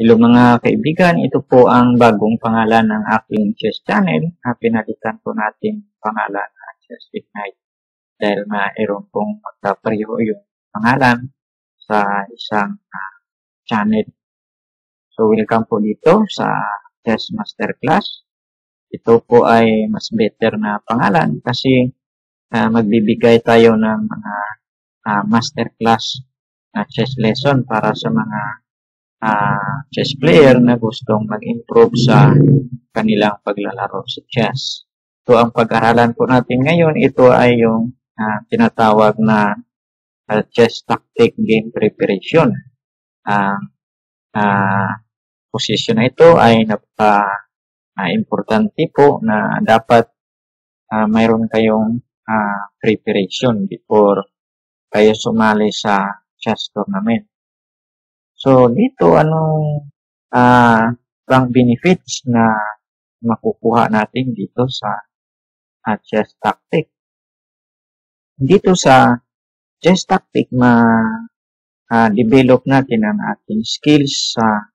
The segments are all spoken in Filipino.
Hello mga kaibigan, ito po ang bagong pangalan ng aking chess channel. Uh, pinalitan po natin pangalan ng Chess Ignite dahil mayroon pong magkapareho yung pangalan sa isang uh, channel. So welcome po dito sa Chess Masterclass. Ito po ay mas better na pangalan kasi uh, magbibigay tayo ng mga uh, masterclass na chess lesson para sa mga uh, chess player na gustong mag-improve sa kanilang paglalaro sa chess. So, ang pag-aralan po natin ngayon, ito ay yung uh, tinatawag na uh, chess tactic game preparation. Ang uh, uh, position na ito ay napaka-importante uh, po na dapat uh, mayroon kayong uh, preparation before kayo sumali sa chess tournament. So, dito, anong uh, ang benefits na makukuha natin dito sa uh, chess tactic? Dito sa chess tactic, ma-develop uh, natin ang ating skills sa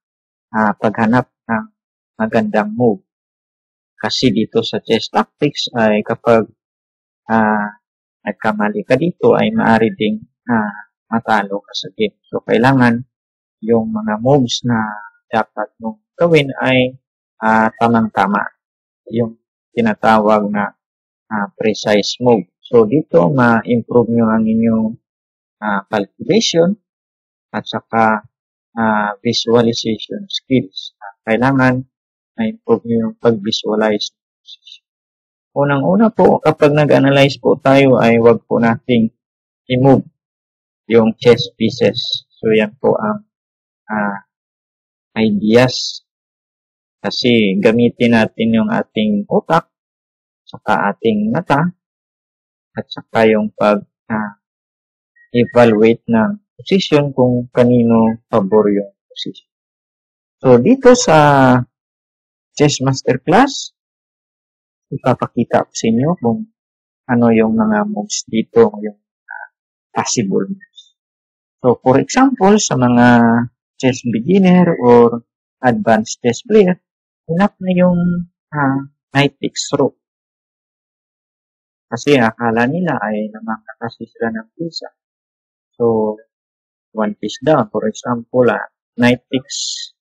uh, paghanap ng magandang move. Kasi dito sa chess tactics ay kapag uh, nagkamali ka dito ay maaari ding uh, matalo ka sa game. So, kailangan yung mga moves na dapat mong gawin ay uh, tamang-tama. Yung tinatawag na uh, precise move. So, dito ma-improve nyo ang inyong uh, calculation at saka uh, visualization skills. Kailangan ma-improve nyo yung pag-visualize. Unang-una po, kapag nag-analyze po tayo ay wag po nating i-move yung chess pieces. So, yan po ang uh, ideas. Kasi gamitin natin yung ating utak, saka ating mata, at saka yung pag uh, evaluate ng position kung kanino pabor yung position. So, dito sa Chess Masterclass, ipapakita ko sa inyo kung ano yung mga moves dito, yung uh, possible moves. So, for example, sa mga chess beginner or advanced chess player, enough na yung uh, knight takes rook. Kasi akala nila ay namakakasi sila ng pisa. So, one piece down. For example, uh, knight takes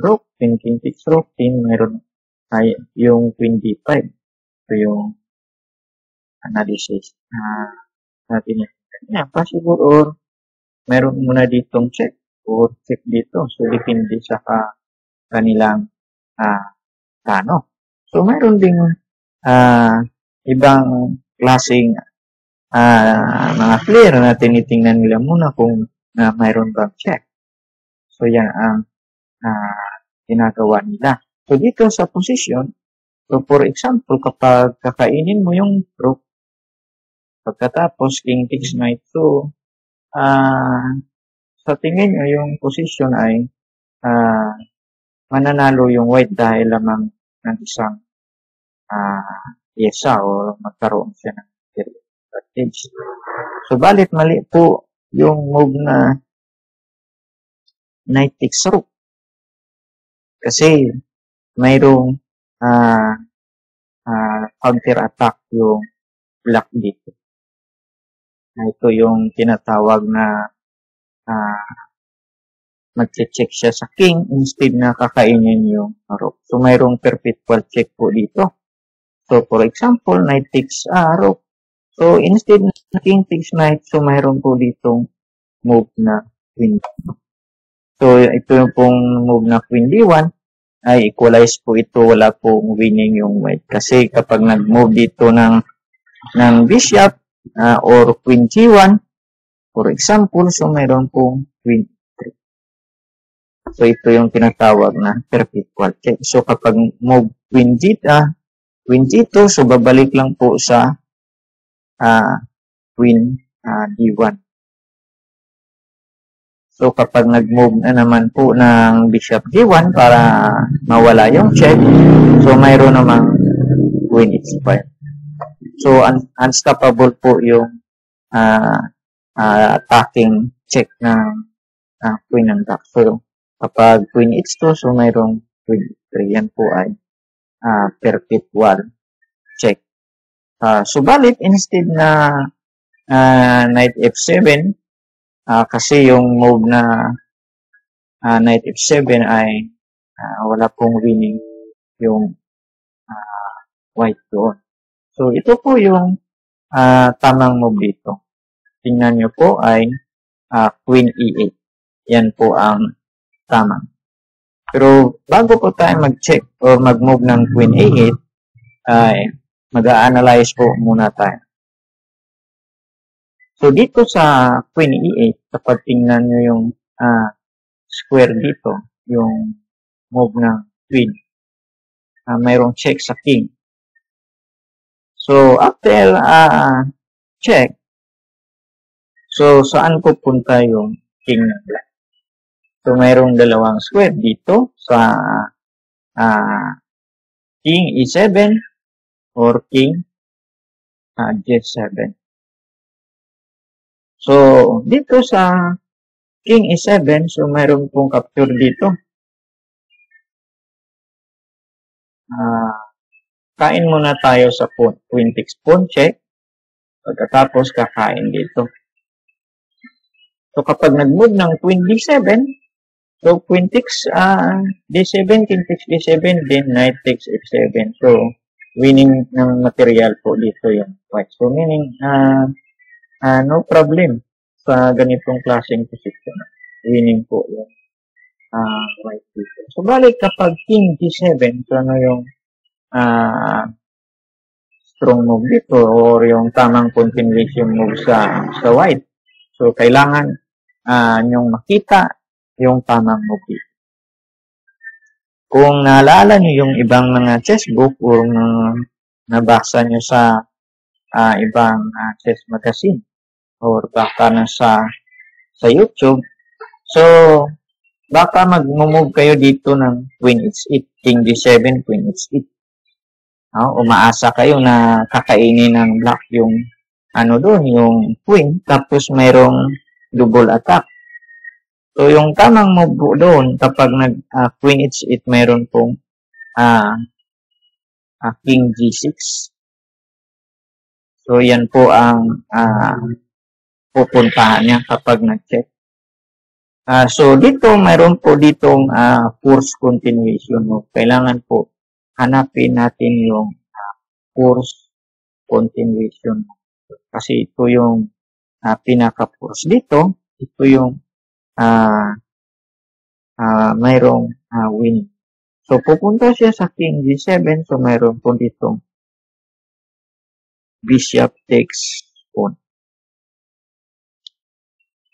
rook, queen king takes rook, king meron ay yung queen d5. So, yung analysis na uh, natin yan. Yeah, possible or meron muna ditong check o check dito. So, depende sa ka, kanilang uh, kano. So, meron ding uh, ibang klaseng uh, mga player na tinitingnan nila muna kung uh, mayroon bang check. So, yan ang uh, ginagawa nila. So, dito sa position, so for example, kapag kakainin mo yung rook, pagkatapos king takes knight 2, uh, sa tingin nyo, yung position ay uh, mananalo yung white dahil lamang ng isang uh, yesa o magkaroon siya ng advantage. So, balit mali po yung move na knight takes rook. Kasi mayroong uh, uh, counter-attack yung black dito na ito yung tinatawag na uh, magche-check siya sa king instead na kakainin yung rook. So, mayroong perpetual check po dito. So, for example, knight takes uh, rook. So, instead na king takes knight, so mayroon po ditong move na queen. So, ito yung pong move na queen d1 ay equalize po ito. Wala pong winning yung white. Kasi kapag nag-move dito ng, ng bishop, uh, or queen g1. For example, so mayroon pong queen 3. So ito yung tinatawag na perpetual check. So kapag move queen g, uh, queen g2, so babalik lang po sa uh, queen uh, d1. So kapag nag-move na naman po ng bishop d1 para mawala yung check, so mayroon namang queen h5. So, un- unstoppable po yung uh, uh, attacking check ng uh, queen ng black. So, kapag queen h2, so mayroong queen e3. Yan po ay uh, perpetual check. Uh, subalit, instead na uh, knight f7, uh, kasi yung move na uh, knight f7 ay uh, wala pong winning yung uh, white doon. So, ito po yung uh, tamang move dito. Tingnan nyo po ay uh, queen e8. Yan po ang tama. Pero bago po tayo mag-check or mag-move ng queen a8, ay mag-a-analyze po muna tayo. So dito sa queen e8, kapag tingnan nyo yung uh, square dito, yung move ng queen, uh, mayroong check sa king. So after uh, check, so saan pupunta yung king ng black? So, mayroong dalawang square dito sa uh, king e7 or king uh, g7. So, dito sa king e7, so mayroon pong capture dito. Uh, kain muna tayo sa pawn check. Pagkatapos, kakain dito. So, kapag nag-move ng queen d7, So, queen takes uh, d7, king takes d7, then knight takes f7. So, winning ng material po dito yung white. So, meaning, uh, uh, no problem sa ganitong klaseng position. Winning po yung uh, white dito. So, balik kapag king d7, so ano yung uh, strong move dito or yung tamang continuation move sa, sa white. So, kailangan uh, nyong makita yung tamang move. Kung naalala nyo yung ibang mga chessbook o uh, nabasa nyo sa uh, ibang uh, chess magazine or baka na sa sa YouTube, so baka mag-move kayo dito ng Queen H8, King G7, Queen H8. No, umaasa kayo na kakainin ng black yung ano doon, yung queen, tapos mayroong double attack. So, yung tamang move doon, kapag nag uh, queen h8, mayroon pong uh, uh, king g6. So, yan po ang uh, pupuntahan niya kapag nag-check. Uh, so, dito, mayroon po ditong uh, force continuation move. Kailangan po hanapin natin yung uh, force continuation. Kasi ito yung uh, pinaka-force dito. Ito yung uh, uh, mayroong uh, win. So, pupunta siya sa king g7. So, mayroon po ditong bishop takes pawn.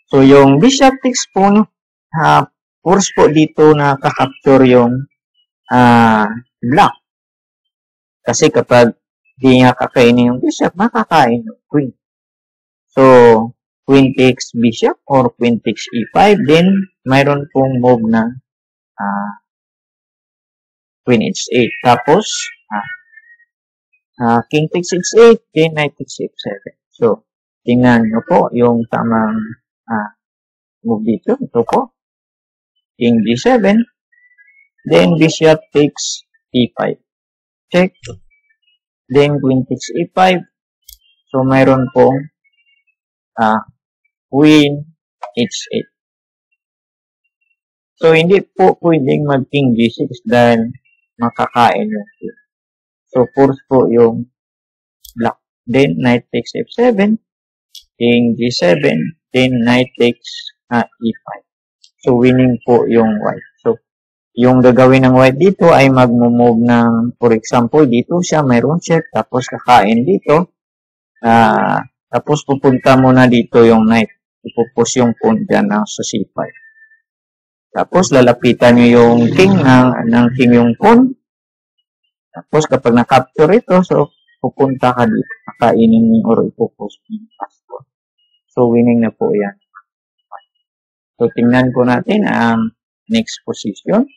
So, yung bishop takes pawn, uh, force po dito na kakapture yung uh, black. Kasi kapag di niya kakainin yung bishop, makakain yung queen. So, queen takes bishop or queen takes e5, then mayroon pong move na uh, queen h8. Tapos, uh, uh, king takes h8, then knight takes f7. So, tingnan nyo po yung tamang uh, move dito. Ito po. King g7, then bishop takes e5. Check. Then queen takes e5. So, mayroon pong uh, queen h8. So, hindi po pwedeng mag-king g6 dahil makakain yung queen. So, force po yung black. Then, knight takes f7, king g7, then knight takes uh, e5. So, winning po yung white. Yung gagawin ng white dito ay mag-move ng, for example, dito siya, mayroon check, tapos kakain dito, uh, tapos pupunta muna dito yung knight ipupus yung pawn dyan ng sa c5. Tapos, lalapitan nyo yung king ng, ng king yung pawn. Tapos, kapag na-capture ito, so, pupunta ka dito. Kakainin nyo or ipupus yung passport. So, winning na po yan. So, tingnan po natin ang next position.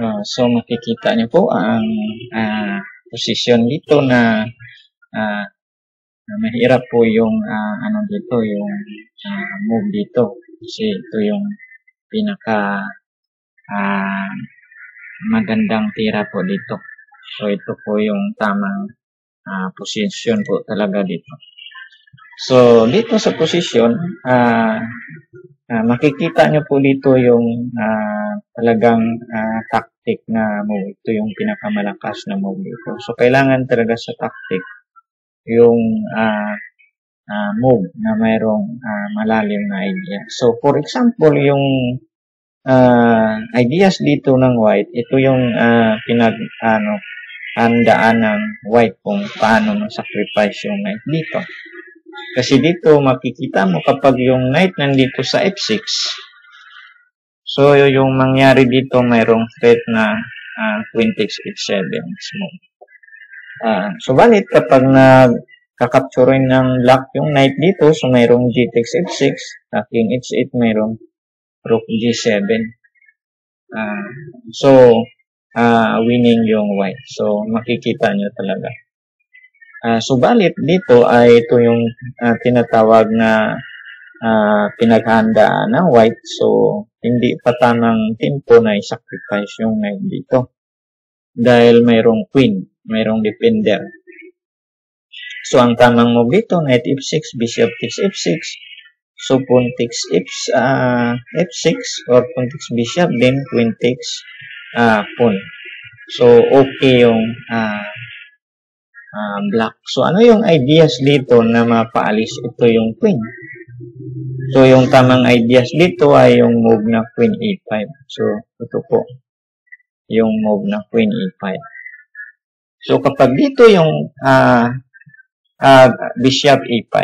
Uh, so, makikita nyo po ang uh, position dito na Uh, mahirap po yung uh, ano dito, yung uh, move dito. Kasi ito yung pinaka uh, magandang tira po dito. So ito po yung tamang uh, position po talaga dito. So dito sa position, uh, uh, makikita nyo po dito yung uh, talagang uh, tactic na move. Ito yung pinakamalakas na move dito. So kailangan talaga sa tactic yung uh, uh, move na mayroong uh, malalim na idea. So, for example, yung uh, ideas dito ng white, ito yung uh, pinag, ano, handaan ng white kung paano ma-sacrifice yung knight dito. Kasi dito, makikita mo kapag yung knight nandito sa f6, so yung mangyari dito, mayroong threat na uh, queen takes f7 mismo. Uh, so, balit kapag na kakapturin ng lock yung knight dito. So, mayroong g takes f6, uh, king h8, mayroong rook g7. Uh, so, uh, winning yung white. So, makikita nyo talaga. Uh, subalit dito ay ito yung uh, tinatawag na uh, pinaghandaan ng white. So, hindi pa tamang tempo na i-sacrifice yung knight dito. Dahil mayroong queen, mayroong defender. So, ang tamang move dito, knight f6, bishop takes f6. So, pawn takes f, uh, f6 or pawn takes bishop, then queen takes uh, pawn. So, okay yung uh, uh, black. So, ano yung ideas dito na mapaalis? Ito yung queen. So, yung tamang ideas dito ay yung move na queen e5. So, ito po. Yung move na queen e5. So, kapag dito yung uh, uh, bishop e5.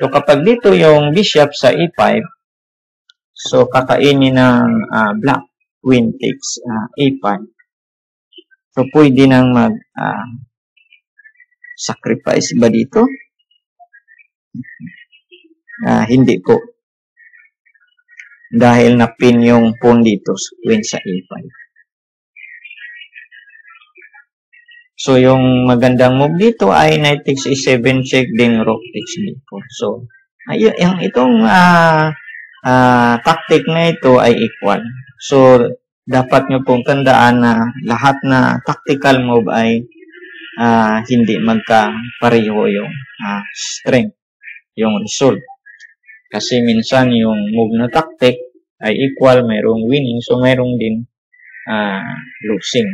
So, kapag dito yung bishop sa e5, so, kakainin ng uh, black, queen takes uh, a5. So, pwede nang mag uh, sacrifice ba dito? Uh, hindi po. Dahil na-pin yung pawn dito, queen sa a5. So, yung magandang move dito ay knight takes e7 check, then rook takes d4. So, ay, yung itong uh, uh, tactic na ito ay equal. So, dapat nyo pong tandaan na lahat na tactical move ay uh, hindi magka-pareho yung uh, strength, yung result. Kasi minsan yung move na tactic ay equal, mayroong winning, so mayroong din uh, losing.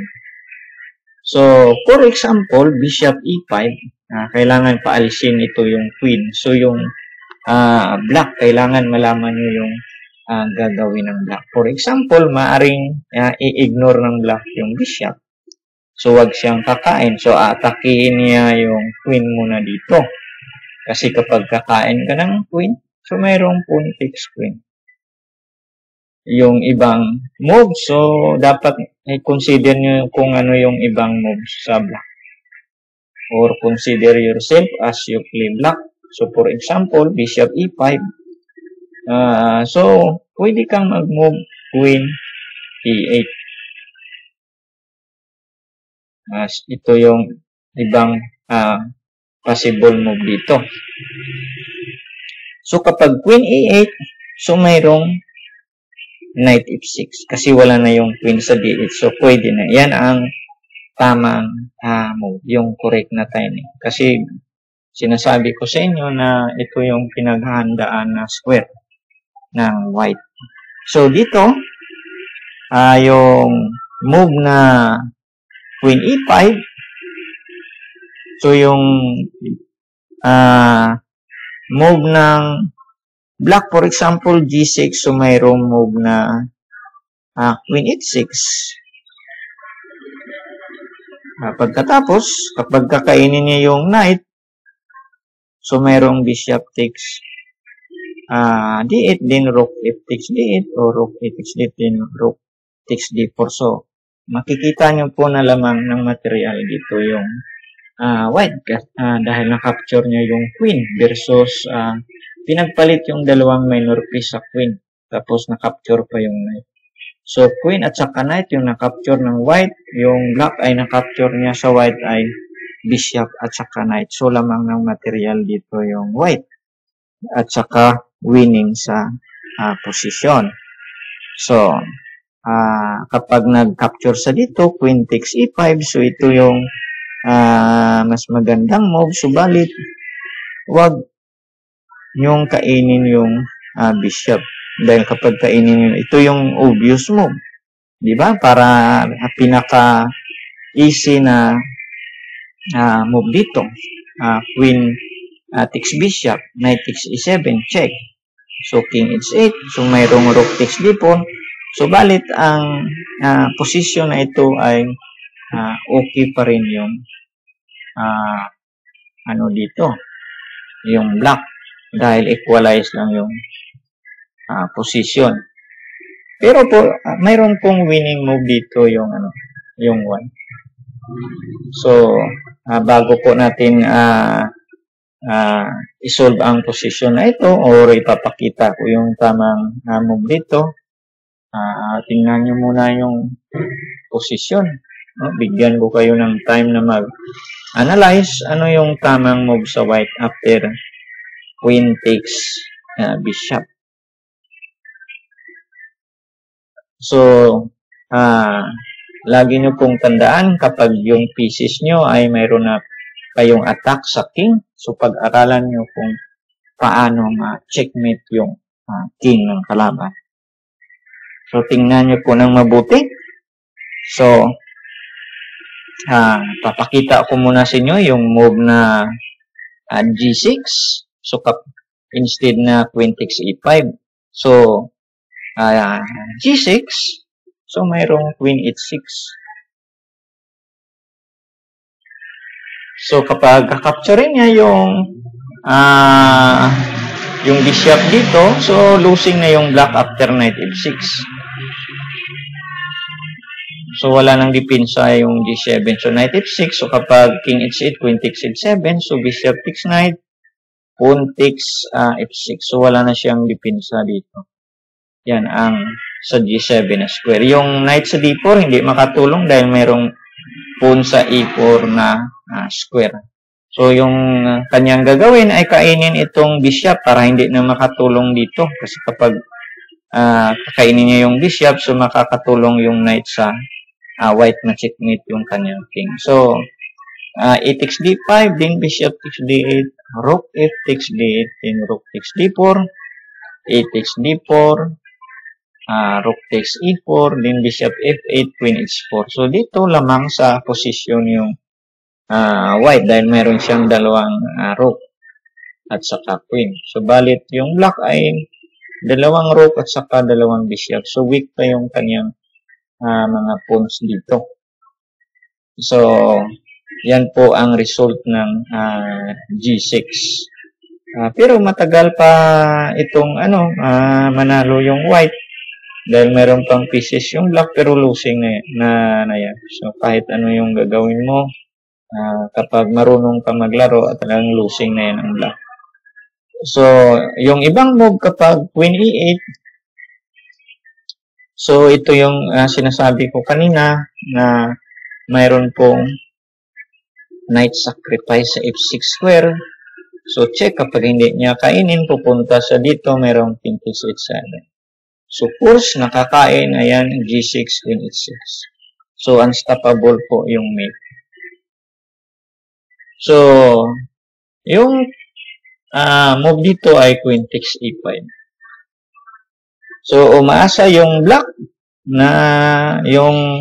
So, for example, bishop e5, uh, kailangan paalisin ito yung queen. So, yung uh, black, kailangan malaman nyo yung uh, gagawin ng black. For example, maaring uh, i-ignore ng black yung bishop. So, wag siyang kakain. So, atakihin niya yung queen muna dito. Kasi kapag kakain ka ng queen, so mayroong takes queen yung ibang moves. So, dapat i-consider nyo kung ano yung ibang moves sa black. Or consider yourself as you play black. So, for example, bishop e5. Uh, so, pwede kang mag-move queen e8. As ito yung ibang uh, possible move dito. So, kapag queen e8, so mayroong knight f6 kasi wala na yung queen sa d8 so pwede na. Yan ang tamang uh, move yung correct na timing. Kasi sinasabi ko sa inyo na ito yung pinaghahandaan na square ng white. So dito uh, yung move na queen e5 so yung uh, move ng Black, for example, G6, so mayroong move na uh, Queen H6. Uh, pagkatapos, kapag kakainin niya yung knight, so mayroong bishop takes uh, D8, then rook F takes D8, o rook F takes D8, then rook takes D4. So, makikita niyo po na lamang ng material dito yung uh, white uh, dahil na-capture niya yung queen versus uh, pinagpalit yung dalawang minor piece sa queen. Tapos na-capture pa yung knight. So, queen at saka knight yung na-capture ng white. Yung black ay na-capture niya sa white ay bishop at saka knight. So, lamang ng material dito yung white. At saka winning sa uh, posisyon. So, uh, kapag nag-capture sa dito, queen takes e5, so ito yung uh, mas magandang move. Subalit, wag yung kainin yung uh, bishop. Dahil kapag kainin yun, ito yung obvious move. Di ba? Para pinaka easy na uh, move dito. Uh, queen uh, takes bishop, knight takes e7, check. So, king h8. So, mayroong rook takes d4. So, balit ang uh, posisyon na ito ay uh, okay pa rin yung uh, ano dito, yung black. Dahil equalize lang yung uh, position. Pero po, uh, mayroon pong winning move dito yung ano, yung 1. So, uh, bago po natin uh, uh, isolve ang posisyon na ito or ipapakita ko yung tamang uh, move dito. Uh, tingnan nyo muna yung posisyon. No? Bigyan ko kayo ng time na mag-analyze ano yung tamang move sa white after queen takes uh, bishop. So, uh, lagi nyo pong tandaan kapag yung pieces nyo ay mayroon na kayong attack sa king. So, pag-aralan nyo kung paano ma-checkmate yung uh, king ng kalaban. So, tingnan nyo po ng mabuti. So, uh, papakita ko muna sa inyo yung move na uh, G6. So, kap instead na queen takes e5. So, uh, G6. So, mayroong queen h6. So, kapag capture niya yung uh, yung bishop dito, so losing na yung black after knight f6. So, wala nang depensa yung g7. So, knight f6. So, kapag king h8, queen takes f7. So, bishop takes knight. Pawn takes uh, f6. So, wala na siyang depensa dito. Yan ang sa g7 na square. Yung knight sa d4, hindi makatulong dahil mayroong pawn sa e4 na uh, square. So, yung uh, kanyang gagawin ay kainin itong bishop para hindi na makatulong dito. Kasi kapag uh, kakainin niya yung bishop, so makakatulong yung knight sa uh, white na checkmate yung kanyang king. So, uh, a takes d5, then bishop takes d8, rook f takes d8, then rook takes d4, a takes d4, uh, rook takes e4, then bishop f8, queen h4. So, dito lamang sa posisyon yung uh, white dahil meron siyang dalawang uh, rook at saka queen. So, balit yung black ay dalawang rook at saka dalawang bishop. So, weak pa yung kanyang uh, mga pawns dito. So, yan po ang result ng uh, G6. Uh, pero matagal pa itong ano, uh, manalo yung white dahil meron pang pieces yung black pero losing na, na, na yan. So, kahit ano yung gagawin mo, uh, kapag marunong ka maglaro talagang losing na yan ang black. So, yung ibang move kapag queen e8, so ito yung uh, sinasabi ko kanina na mayroon pong knight sacrifice sa f6 square. So, check kapag hindi niya kainin, pupunta sa dito, mayroong king takes h7. So, course, nakakain, ayan, g6, queen h6. So, unstoppable po yung mate. So, yung uh, move dito ay queen takes e5. So, umaasa yung black na yung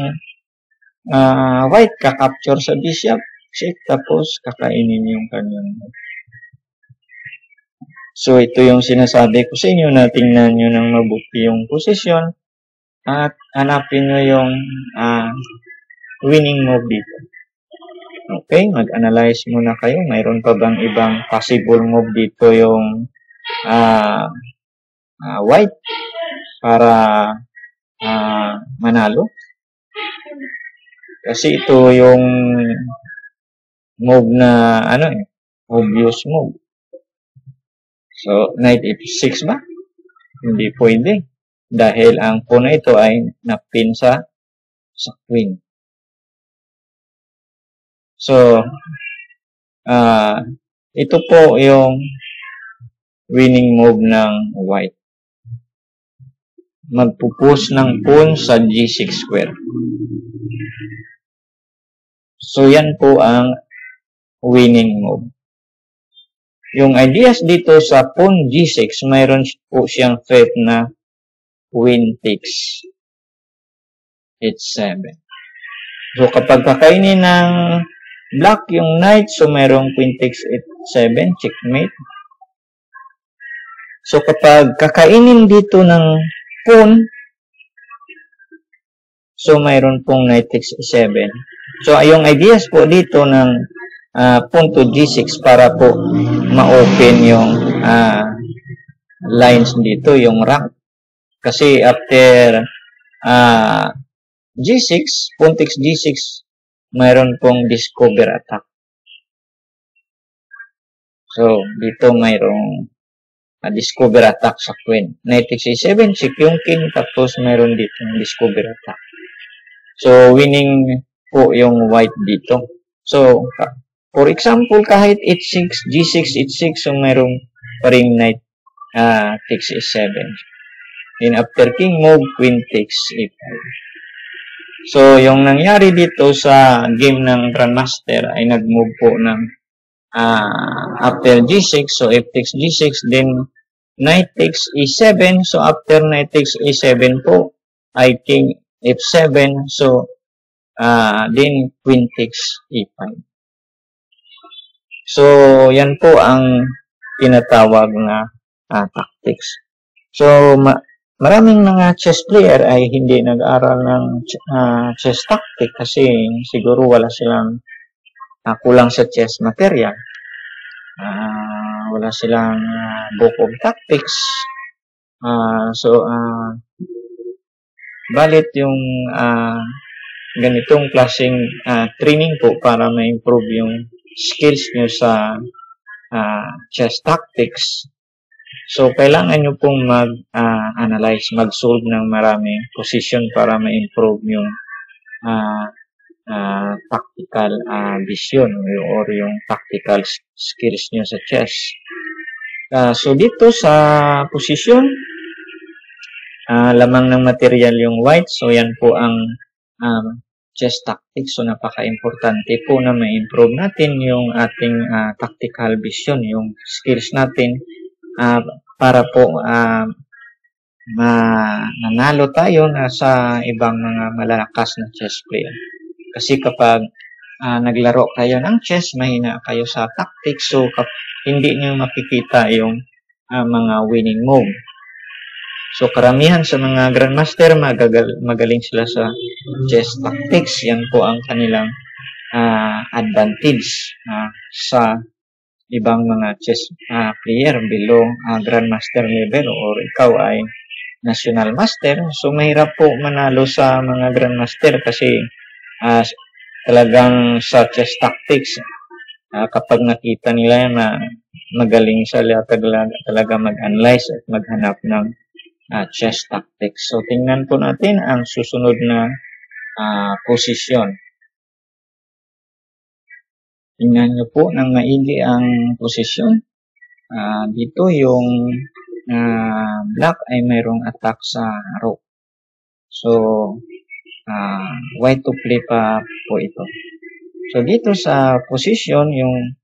uh, white kakapture sa bishop, check, tapos kakainin yung kanyang So, ito yung sinasabi ko sa inyo na tingnan nyo ng mabuti yung posisyon at hanapin nyo yung uh, winning move dito. Okay, mag-analyze muna kayo. Mayroon pa bang ibang possible move dito yung uh, uh, white para uh, manalo? Kasi ito yung move na ano eh, obvious move. So, knight f6 ba? Hindi pwede. Dahil ang na ito ay napin sa, sa queen. So, uh, ito po yung winning move ng white. Magpupus ng pawn sa g6 square. So, yan po ang winning move. Yung ideas dito sa pawn g6, mayroon po siyang threat na queen takes h7. So, kapag kakainin ng black yung knight, so mayroong queen takes h7, checkmate. So, kapag kakainin dito ng pawn, so mayroon pong knight takes e7. So, yung ideas po dito ng uh, pawn to g6 para po ma-open yung uh, lines dito, yung rank. Kasi after uh, g6, pawn takes g6, mayroon pong discover attack. So, dito mayroong uh, discover attack sa queen. Knight takes a7, check yung king, tapos meron dito discover attack. So, winning po yung white dito. So, for example, kahit h6, g6, h6, so merong pa rin knight uh, takes a7. Then, after king move, queen takes a5. So, yung nangyari dito sa game ng Grandmaster ay nag-move po ng uh, after g6, so f takes g6, then knight takes e7, so after knight takes e7 po, ay king f7, so uh, then queen takes e5. So, yan po ang tinatawag na uh, tactics. So, ma maraming mga chess player ay hindi nag-aral ng uh, chess tactic kasi siguro wala silang uh, kulang sa chess material. Uh, wala silang uh, book of tactics. Uh, so, uh, balit yung uh, ganitong klaseng uh, training po para ma-improve yung skills nyo sa uh, chess tactics. So, kailangan nyo pong mag-analyze, uh, mag-solve ng maraming position para ma-improve yung uh, uh, tactical uh, vision or yung tactical skills nyo sa chess. Uh, so, dito sa position, uh, lamang ng material yung white. So, yan po ang um, chess tactics. So, napaka-importante po na ma-improve natin yung ating uh, tactical vision, yung skills natin uh, para po uh, mananalo tayo na sa ibang mga malalakas na chess player. Kasi kapag uh, naglaro kayo ng chess, mahina kayo sa tactics, so kap hindi nyo makikita yung uh, mga winning move. So, karamihan sa mga grandmaster, magagal magaling sila sa chess tactics. Yan po ang kanilang uh, advantage uh, sa ibang mga chess uh, player below uh, grandmaster level or ikaw ay national master. So, mahirap po manalo sa mga grandmaster kasi uh, talagang sa chess tactics, uh, kapag nakita nila na magaling sila talaga, talaga mag-analyze at maghanap ng uh, chess tactics. So, tingnan po natin ang susunod na uh, posisyon. Tingnan nyo po ng maigi ang posisyon. Uh, dito yung uh, black ay mayroong attack sa rook. So, uh, white to play pa po ito. So, dito sa position, yung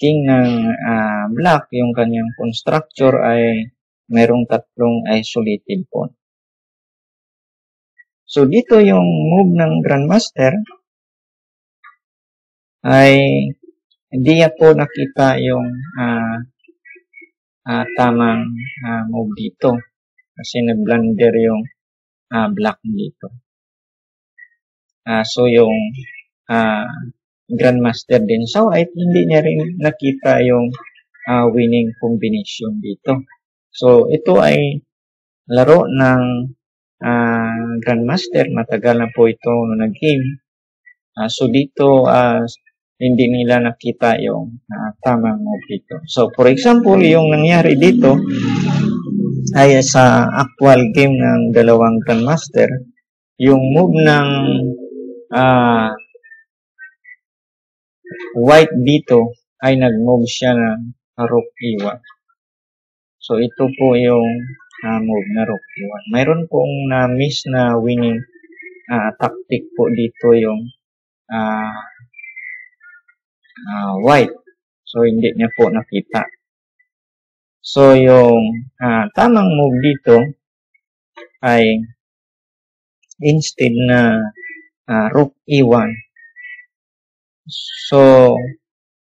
king ng uh, black, yung kanyang pawn structure ay mayroong tatlong isolated pawn. So, dito yung move ng Grandmaster ay hindi po nakita yung uh, uh, tamang uh, move dito kasi nag-blunder yung uh, black dito. Uh, so, yung uh, Grandmaster din sa white, hindi niya rin nakita yung uh, winning combination dito. So, ito ay laro ng uh, Grandmaster. Matagal na po ito nag-game. Uh, so, dito, uh, hindi nila nakita yung uh, tamang move dito. So, for example, yung nangyari dito ay sa actual game ng dalawang Grandmaster, yung move ng uh, white dito ay nag-move siya ng rook e1. So, ito po yung uh, move na rook e1. Mayroon pong na-miss na winning uh, tactic po dito yung uh, uh, white. So, hindi niya po nakita. So, yung uh, tamang move dito ay instead na uh, rook e1. So,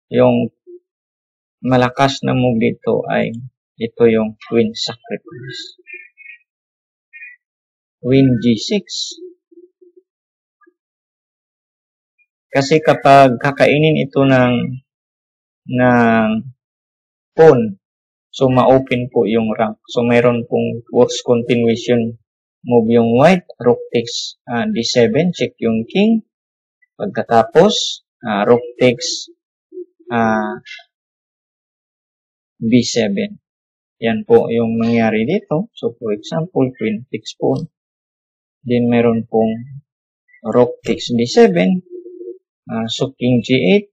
yung malakas na move dito ay ito yung queen sacrifice. Queen g6. Kasi kapag kakainin ito ng ng pawn, so ma-open po yung rank. So mayroon pong works continuation move yung white, rook takes uh, d7, check yung king. Pagkatapos, uh, rook takes uh, b7. Yan po yung nangyari dito. So, for example, queen takes pawn. Then, meron pong rook takes d7. Uh, so, king g8.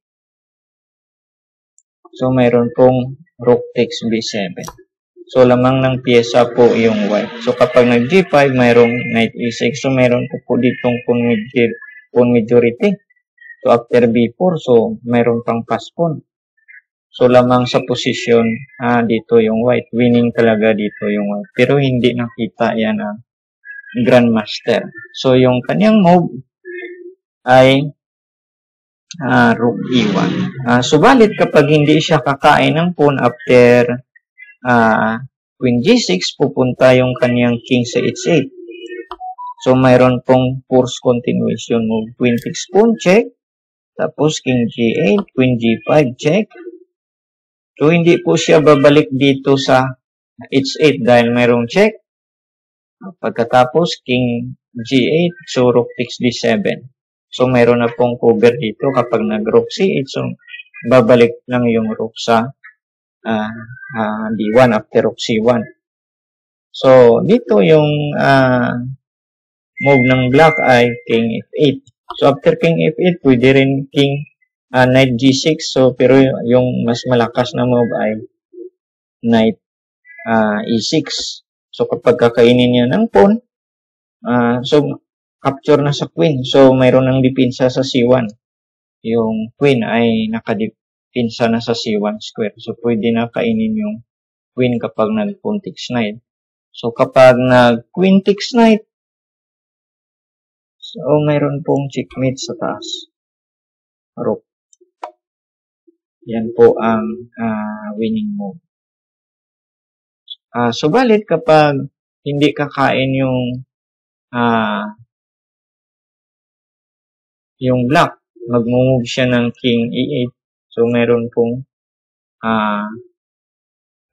So, meron pong rook takes b7. So, lamang ng pyesa po yung white. So, kapag nag-g5, mayroong knight e6. So, meron po po ditong pawn majority. So, after b4, so, mayroon pang pass pawn. So, lamang sa posisyon, ah, dito yung white. Winning talaga dito yung white. Pero hindi nakita yan ang grandmaster. So, yung kanyang move ay ah, rook e1. Ah, subalit kapag hindi siya kakain ng pawn after ah, queen g6, pupunta yung kanyang king sa h8. So, mayroon pong force continuation move. Queen takes pawn, check. Tapos, king g8, queen g5, check. So, hindi po siya babalik dito sa h8 dahil mayroong check. Pagkatapos, king g8, so rook takes d7. So, mayroon na pong cover dito kapag nag-rook c8. So, babalik lang yung rook sa uh, uh, d1 after rook c1. So, dito yung uh, move ng black ay king f8. So, after king f8, pwede rin king uh, knight g6. So, pero yung mas malakas na move ay knight uh, e6. So, kapag kakainin niya ng pawn, uh, so, capture na sa queen. So, mayroon ng dipinsa sa c1. Yung queen ay nakadipinsa na sa c1 square. So, pwede na kainin yung queen kapag takes knight. So, kapag nag-queen takes knight, So, mayroon pong checkmate sa taas. Rook. Yan po ang uh, winning move. Uh, subalit kapag hindi kakain yung uh, yung black, mag-move siya ng king e8. So, meron pong uh,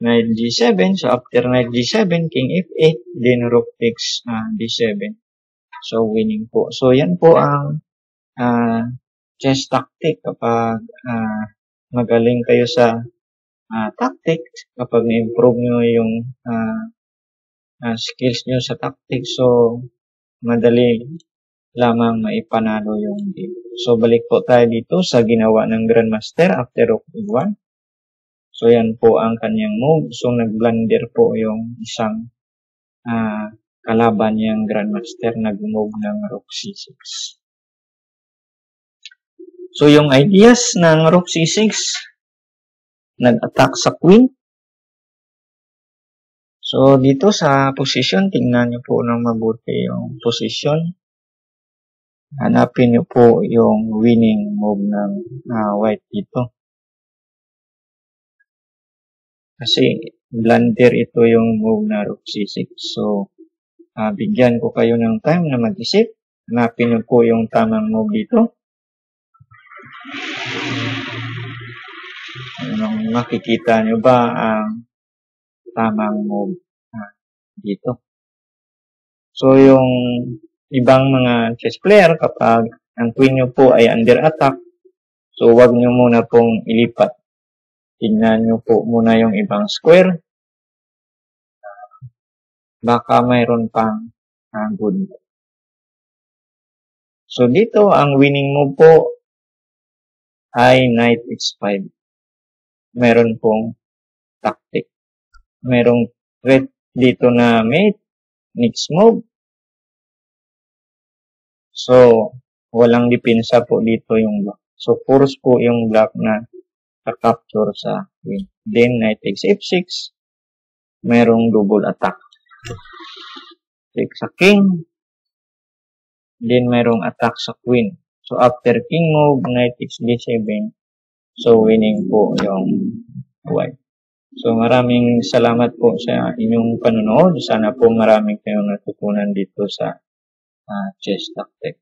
knight g7. So, after knight g7, king f8, then rook takes uh, d7. So, winning po. So, yan po ang uh, chess tactic kapag uh, magaling kayo sa uh, tactics, kapag na-improve nyo yung uh, uh, skills nyo sa tactics, so madali lamang maipanalo yung game. So, balik po tayo dito sa ginawa ng Grandmaster after rook e1. So, yan po ang kanyang move. So, nag-blunder po yung isang uh, kalaban niyang Grandmaster nag-move ng Rook C6. So, yung ideas ng Rook C6, nag-attack sa Queen. So, dito sa position, tingnan niyo po ng mabuti yung position. Hanapin niyo po yung winning move ng uh, white dito. Kasi, blunder ito yung move na Rook C6. So, uh, bigyan ko kayo ng time na mag-isip. Hanapin niyo po yung tamang move dito. Anong makikita niyo ba ang tamang move uh, dito? So, yung ibang mga chess player, kapag ang queen nyo po ay under attack, so wag nyo muna pong ilipat. Tingnan nyo po muna yung ibang square baka mayroon pang uh, good. So, dito, ang winning move po ay knight h5. meron pong tactic. Merong threat dito na mate, next move. So, walang depensa po dito yung black. So, force po yung black na ka-capture sa queen. Then, knight takes f6. Merong double attack. Take sa king. Then, merong attack sa queen. So, after king move, knight takes d7. So, winning po yung white. So, maraming salamat po sa inyong panonood. Sana po maraming kayong natutunan dito sa uh, chess tactic.